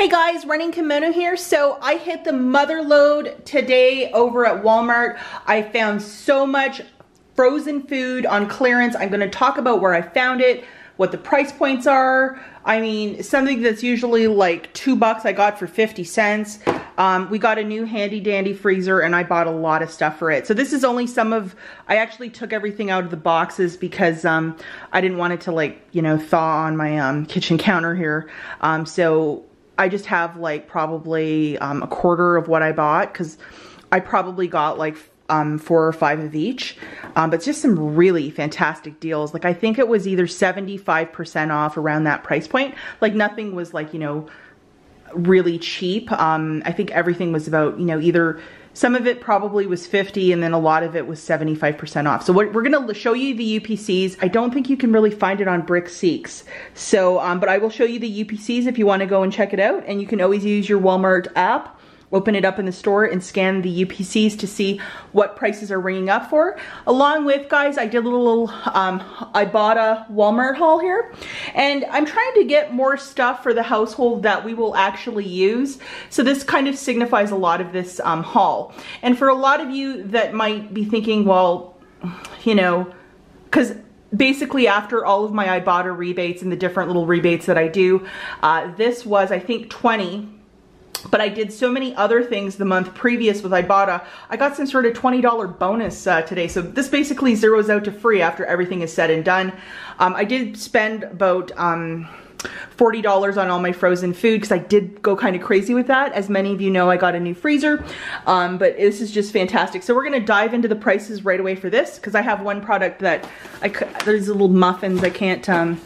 Hey guys, Running Kimono here. So I hit the mother load today over at Walmart. I found so much frozen food on clearance. I'm gonna talk about where I found it, what the price points are. I mean, something that's usually like two bucks I got for 50 cents. Um, we got a new handy dandy freezer and I bought a lot of stuff for it. So this is only some of, I actually took everything out of the boxes because um, I didn't want it to like, you know, thaw on my um, kitchen counter here. Um, so I just have like probably um, a quarter of what I bought because I probably got like um, four or five of each. Um, but just some really fantastic deals. Like I think it was either 75% off around that price point. Like nothing was like, you know, really cheap. Um, I think everything was about, you know, either some of it probably was 50 and then a lot of it was 75% off. So we're, we're gonna show you the UPCs. I don't think you can really find it on Brick Brickseeks. So, um, but I will show you the UPCs if you wanna go and check it out. And you can always use your Walmart app open it up in the store and scan the UPCs to see what prices are ringing up for. Along with, guys, I did a little, um, I bought a Walmart haul here, and I'm trying to get more stuff for the household that we will actually use. So this kind of signifies a lot of this um, haul. And for a lot of you that might be thinking, well, you know, because basically after all of my Ibotta rebates and the different little rebates that I do, uh, this was, I think, 20 but I did so many other things the month previous with Ibotta. I got some sort of $20 bonus uh, today. So this basically zeroes out to free after everything is said and done. Um, I did spend about um, $40 on all my frozen food because I did go kind of crazy with that. As many of you know, I got a new freezer, um, but this is just fantastic. So we're gonna dive into the prices right away for this because I have one product that I, could- there's a little muffins I can't, um,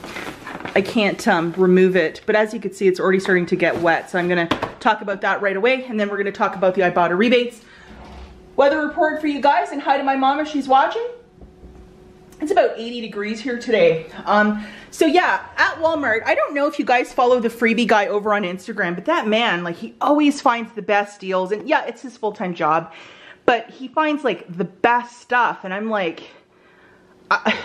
I can't um, remove it. But as you can see, it's already starting to get wet. So I'm gonna talk about that right away. And then we're gonna talk about the Ibotta rebates. Weather report for you guys and hi to my mom if she's watching. It's about 80 degrees here today. Um, so yeah, at Walmart, I don't know if you guys follow the freebie guy over on Instagram, but that man, like he always finds the best deals and yeah, it's his full-time job, but he finds like the best stuff and I'm like, I,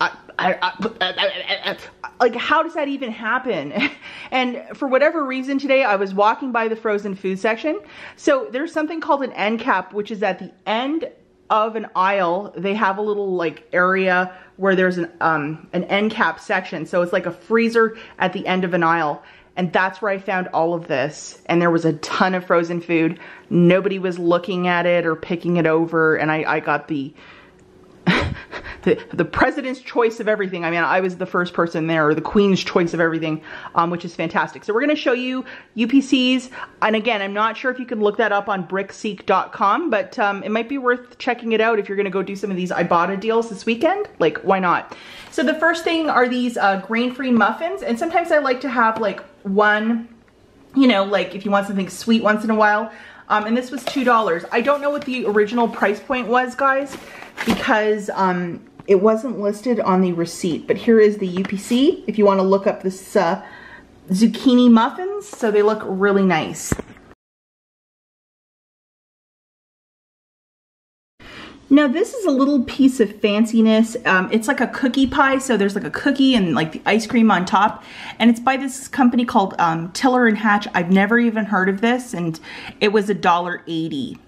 I, I, like how does that even happen? and for whatever reason today, I was walking by the frozen food section. So there's something called an end cap, which is at the end of an aisle. They have a little like area where there's an, um, an end cap section. So it's like a freezer at the end of an aisle. And that's where I found all of this. And there was a ton of frozen food. Nobody was looking at it or picking it over. And I, I got the the, the president's choice of everything. I mean, I was the first person there, or the queen's choice of everything, um, which is fantastic. So we're gonna show you UPCs. And again, I'm not sure if you can look that up on brickseek.com, but um, it might be worth checking it out if you're gonna go do some of these Ibotta deals this weekend. Like, why not? So the first thing are these uh, grain-free muffins. And sometimes I like to have like one, you know, like if you want something sweet once in a while, um, and this was $2. I don't know what the original price point was, guys, because um, it wasn't listed on the receipt, but here is the UPC if you want to look up this uh, zucchini muffins. So they look really nice. Now this is a little piece of fanciness. Um, it's like a cookie pie, so there's like a cookie and like the ice cream on top. And it's by this company called um, Tiller and Hatch. I've never even heard of this and it was a dollar eighty.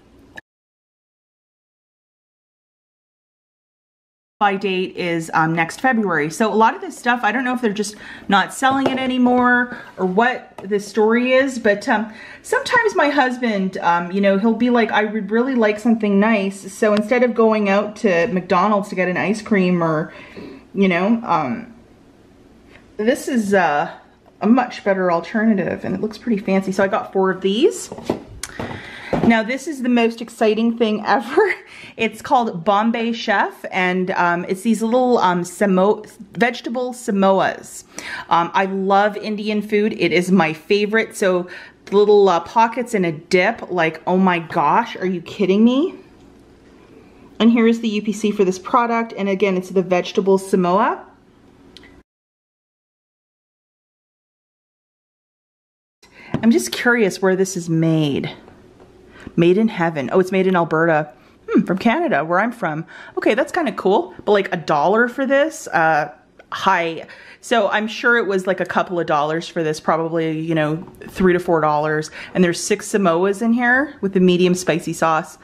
By date is um, next February. So a lot of this stuff, I don't know if they're just not selling it anymore or what the story is, but um, sometimes my husband, um, you know, he'll be like, I would really like something nice. So instead of going out to McDonald's to get an ice cream or, you know, um, this is uh, a much better alternative and it looks pretty fancy. So I got four of these. Now this is the most exciting thing ever. It's called Bombay Chef and um, it's these little um, samo vegetable Samosas. Um, I love Indian food. It is my favorite. So little uh, pockets in a dip, like, oh my gosh, are you kidding me? And here is the UPC for this product. And again, it's the vegetable Samosa. I'm just curious where this is made. Made in heaven. Oh, it's made in Alberta. Hmm, from Canada, where I'm from. Okay, that's kind of cool. But like a dollar for this, uh, high. So I'm sure it was like a couple of dollars for this, probably, you know, three to four dollars. And there's six Samosas in here with the medium spicy sauce.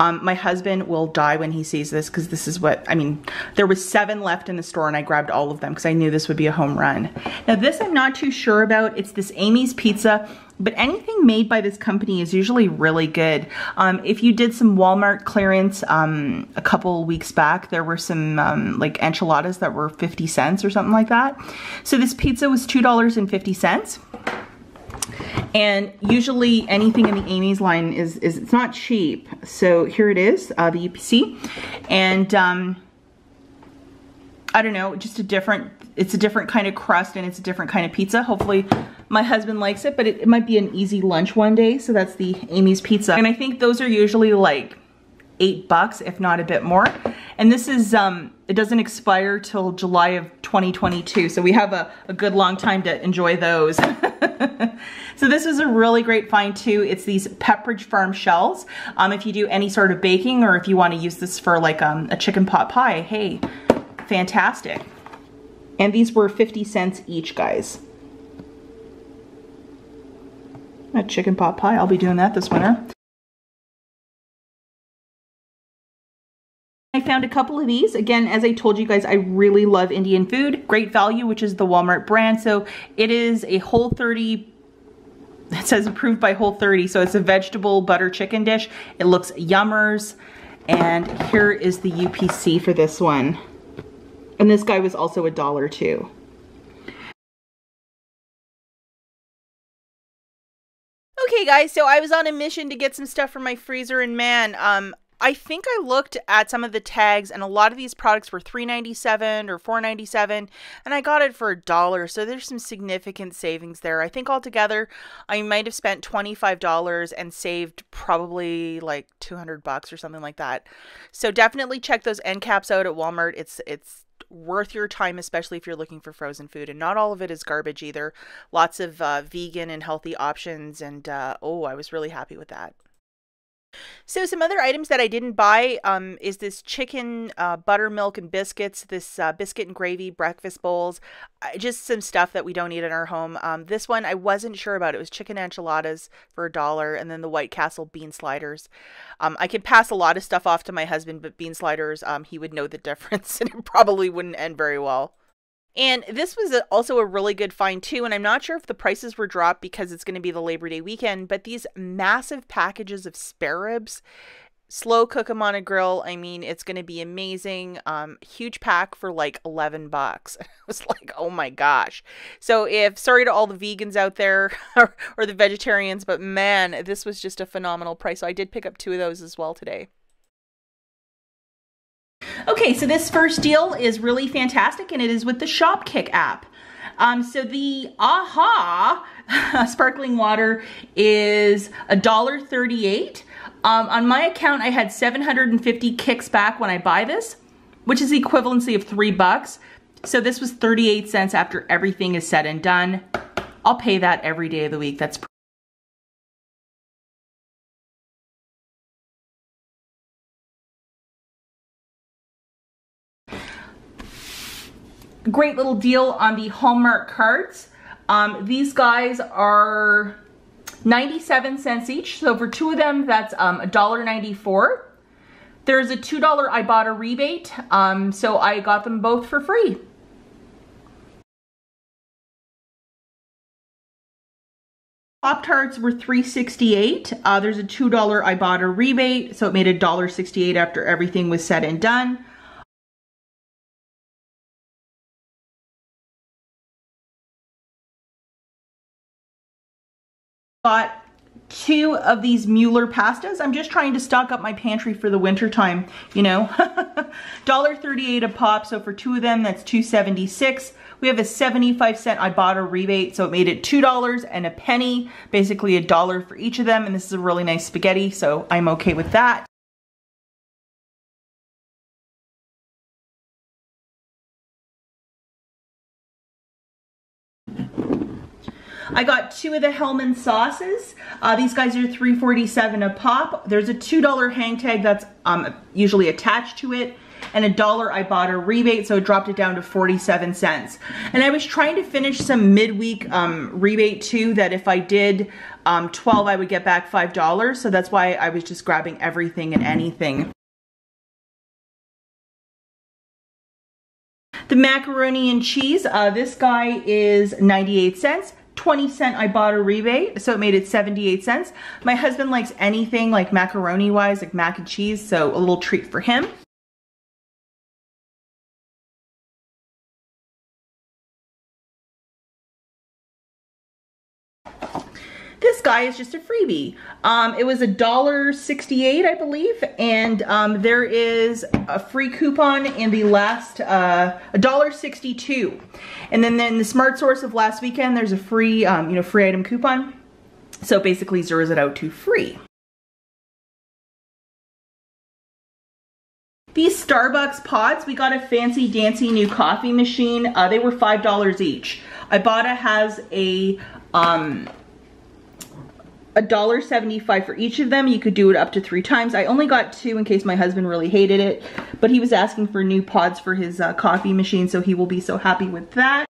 Um, my husband will die when he sees this because this is what, I mean, there was seven left in the store and I grabbed all of them because I knew this would be a home run. Now this I'm not too sure about. It's this Amy's Pizza but anything made by this company is usually really good. Um, if you did some Walmart clearance um, a couple weeks back, there were some um, like enchiladas that were 50 cents or something like that. So this pizza was $2.50. And usually anything in the Amy's line is, is it's not cheap. So here it is, uh, the UPC. And um, I don't know, just a different, it's a different kind of crust and it's a different kind of pizza. Hopefully my husband likes it, but it, it might be an easy lunch one day. So that's the Amy's Pizza. And I think those are usually like eight bucks, if not a bit more. And this is, um, it doesn't expire till July of 2022. So we have a, a good long time to enjoy those. so this is a really great find too. It's these Pepperidge Farm shells. Um, if you do any sort of baking or if you want to use this for like um, a chicken pot pie, hey, fantastic. And these were 50 cents each, guys. A chicken pot pie, I'll be doing that this winter. I found a couple of these. Again, as I told you guys, I really love Indian food. Great value, which is the Walmart brand. So it is a Whole 30, it says approved by Whole 30. So it's a vegetable butter chicken dish. It looks yummers. And here is the UPC for this one. And this guy was also a dollar too. Okay guys, so I was on a mission to get some stuff from my freezer and man, um, I think I looked at some of the tags and a lot of these products were $3.97 or $4.97 and I got it for a dollar. So there's some significant savings there. I think altogether I might have spent $25 and saved probably like 200 bucks or something like that. So definitely check those end caps out at Walmart. It's it's worth your time, especially if you're looking for frozen food. And not all of it is garbage either. Lots of uh, vegan and healthy options. And uh, oh, I was really happy with that. So some other items that I didn't buy um, is this chicken uh, buttermilk and biscuits, this uh, biscuit and gravy breakfast bowls, uh, just some stuff that we don't eat in our home. Um, this one I wasn't sure about. It was chicken enchiladas for a dollar, and then the White Castle bean sliders. Um, I could pass a lot of stuff off to my husband, but bean sliders, um, he would know the difference, and it probably wouldn't end very well. And this was also a really good find too. And I'm not sure if the prices were dropped because it's going to be the Labor Day weekend, but these massive packages of spare ribs, slow cook them on a grill. I mean, it's going to be amazing. Um, huge pack for like 11 bucks. I was like, oh my gosh. So if, sorry to all the vegans out there or, or the vegetarians, but man, this was just a phenomenal price. So I did pick up two of those as well today. Okay, so this first deal is really fantastic and it is with the Shopkick app. Um, so the AHA sparkling water is $1.38. Um, on my account, I had 750 kicks back when I buy this, which is the equivalency of three bucks. So this was 38 cents after everything is said and done. I'll pay that every day of the week. That's great little deal on the Hallmark cards. Um, these guys are 97 cents each. So for two of them, that's um, $1.94. There's a $2 Ibotta rebate, um, so I got them both for free. Pop-Tarts were $3.68. Uh, there's a $2 Ibotta rebate, so it made $1.68 after everything was said and done. Got two of these Mueller pastas. I'm just trying to stock up my pantry for the winter time, you know. $1.38 a pop, so for two of them, that's $2.76. We have a 75 cent Ibotta rebate, so it made it $2 and a penny, basically a dollar for each of them, and this is a really nice spaghetti, so I'm okay with that. I got two of the Hellmann sauces. Uh, these guys are $3.47 a pop. There's a $2 hang tag that's um, usually attached to it. and a dollar Ibotta rebate, so it dropped it down to 47 cents. And I was trying to finish some midweek um, rebate too, that if I did um, 12, I would get back $5. So that's why I was just grabbing everything and anything. The macaroni and cheese, uh, this guy is 98 cents. 20 cent Ibotta rebate, so it made it 78 cents. My husband likes anything like macaroni wise, like mac and cheese, so a little treat for him. Is just a freebie. Um, it was a dollar sixty-eight, I believe, and um, there is a free coupon in the last uh, a dollar sixty-two, and then in the Smart Source of last weekend, there's a free um, you know free item coupon. So basically zeroes it out to free. These Starbucks pods, we got a fancy dancy new coffee machine. Uh, they were $5 each. Ibotta has a um, a dollar seventy-five for each of them. You could do it up to three times. I only got two in case my husband really hated it, but he was asking for new pods for his uh, coffee machine, so he will be so happy with that.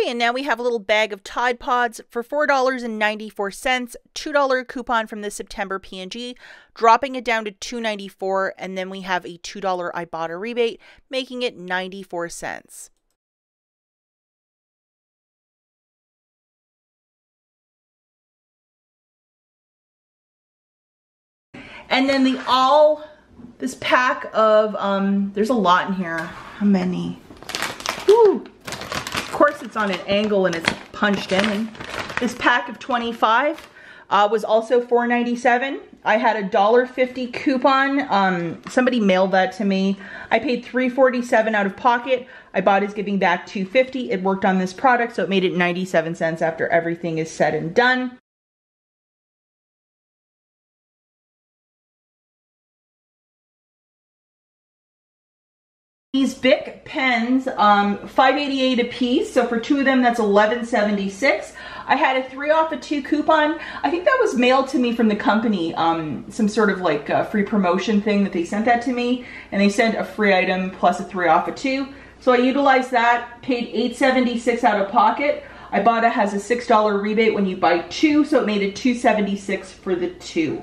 Okay, and now we have a little bag of Tide Pods for $4.94, $2 coupon from the September P&G, dropping it down to $2.94, and then we have a $2 Ibotta rebate, making it 94 cents. And then the all, this pack of, um, there's a lot in here. How many? Woo! Course it's on an angle and it's punched in. And this pack of 25 uh, was also $4.97. I had a $1.50 coupon. Um, somebody mailed that to me. I paid $3.47 out of pocket. Ibotta is giving back $2.50. It worked on this product, so it made it 97 cents after everything is said and done. These Bic pens, um, 588 a piece, so for two of them, that's 1176. I had a three off a two coupon. I think that was mailed to me from the company, um, some sort of like free promotion thing that they sent that to me, and they sent a free item plus a three off a two. So I utilized that, paid 876 out of pocket. Ibotta has a $6 rebate when you buy two, so it made it 276 for the two.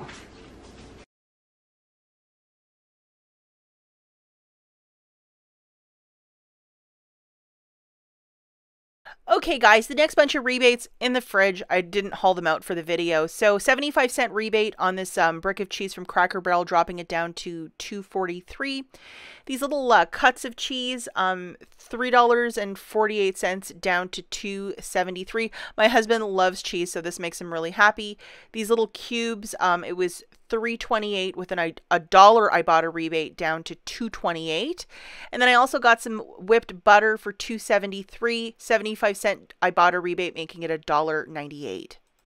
Okay, guys, the next bunch of rebates in the fridge. I didn't haul them out for the video. So 75 cent rebate on this um, brick of cheese from Cracker Barrel, dropping it down to 243. These little uh, cuts of cheese, um, $3.48 down to 273. My husband loves cheese, so this makes him really happy. These little cubes, um, it was 328 with an a dollar Ibotta rebate down to 228 and then I also got some whipped butter for 273 75 cent a rebate making it a dollar 98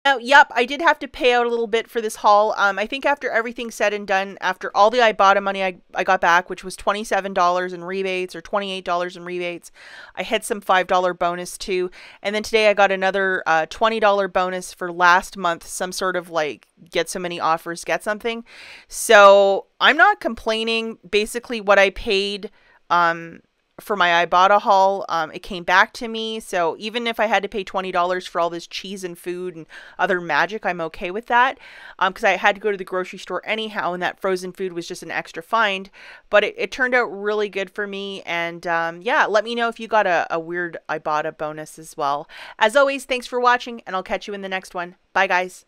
now, yep, I did have to pay out a little bit for this haul. Um, I think after everything said and done, after all the Ibotta money I, I got back, which was $27 in rebates or $28 in rebates, I had some $5 bonus too. And then today I got another uh, $20 bonus for last month, some sort of like get so many offers, get something. So I'm not complaining. Basically, what I paid um, for my Ibotta haul. Um, it came back to me. So even if I had to pay $20 for all this cheese and food and other magic, I'm okay with that. Because um, I had to go to the grocery store anyhow, and that frozen food was just an extra find. But it, it turned out really good for me. And um, yeah, let me know if you got a, a weird Ibotta bonus as well. As always, thanks for watching, and I'll catch you in the next one. Bye, guys.